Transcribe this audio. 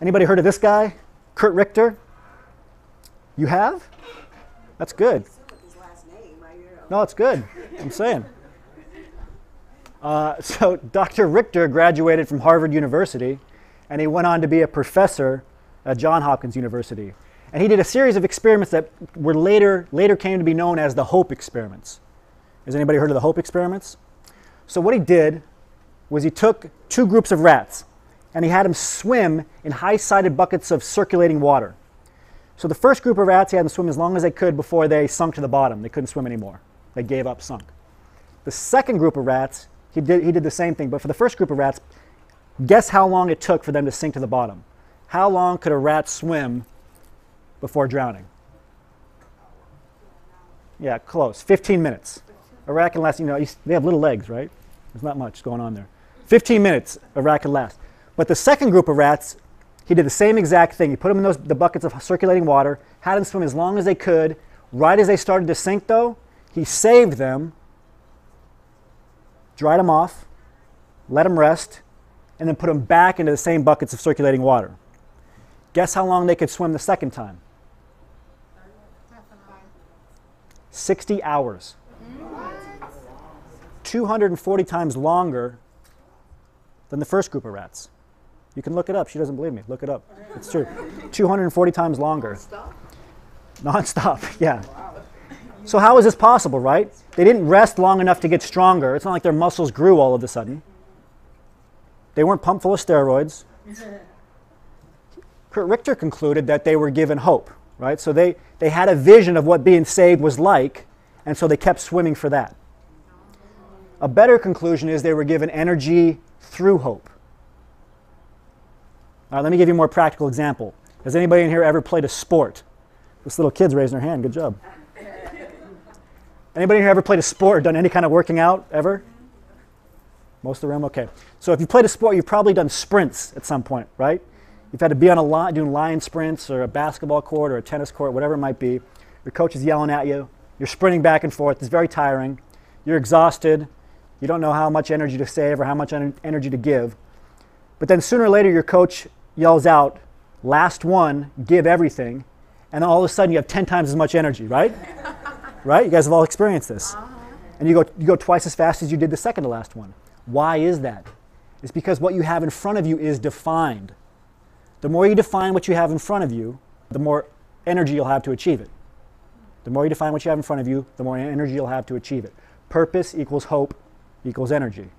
Anybody heard of this guy? Curt Richter? You have? That's good. No, it's good. I'm saying. Uh, so Dr. Richter graduated from Harvard University, and he went on to be a professor at Johns Hopkins University. And he did a series of experiments that were later, later came to be known as the Hope experiments. Has anybody heard of the Hope experiments? So what he did was he took two groups of rats, and he had them swim in high-sided buckets of circulating water. So the first group of rats, he had them swim as long as they could before they sunk to the bottom. They couldn't swim anymore. They gave up, sunk. The second group of rats, he did, he did the same thing, but for the first group of rats, guess how long it took for them to sink to the bottom? How long could a rat swim before drowning? Yeah, close. 15 minutes. A rat can last, you know, they have little legs, right? There's not much going on there. 15 minutes a rat can last. But the second group of rats, he did the same exact thing. He put them in those, the buckets of circulating water, had them swim as long as they could. Right as they started to sink, though, he saved them, dried them off, let them rest, and then put them back into the same buckets of circulating water. Guess how long they could swim the second time? 60 hours. 240 times longer than the first group of rats. You can look it up. She doesn't believe me. Look it up. It's true. 240 times longer. Stop. Non-stop, yeah. So how is this possible, right? They didn't rest long enough to get stronger. It's not like their muscles grew all of a sudden. They weren't pumped full of steroids. Curt Richter concluded that they were given hope, right? So they, they had a vision of what being saved was like, and so they kept swimming for that. A better conclusion is they were given energy through hope. All right, let me give you a more practical example. Has anybody in here ever played a sport? This little kid's raising her hand. Good job. Anybody here ever played a sport or done any kind of working out ever? Most of the room? Okay. So if you played a sport, you've probably done sprints at some point, right? You've had to be on a line doing line sprints or a basketball court or a tennis court, whatever it might be. Your coach is yelling at you. You're sprinting back and forth. It's very tiring. You're exhausted. You don't know how much energy to save or how much en- energy to give. But then sooner or later, your coach yells out, last one, give everything. And all of a sudden, you have 10 times as much energy, right? right? You guys have all experienced this. Uh-huh. And you go, you go twice as fast as you did the second to last one. Why is that? It's because what you have in front of you is defined. The more you define what you have in front of you, the more energy you'll have to achieve it. The more you define what you have in front of you, the more energy you'll have to achieve it. Purpose equals hope equals energy.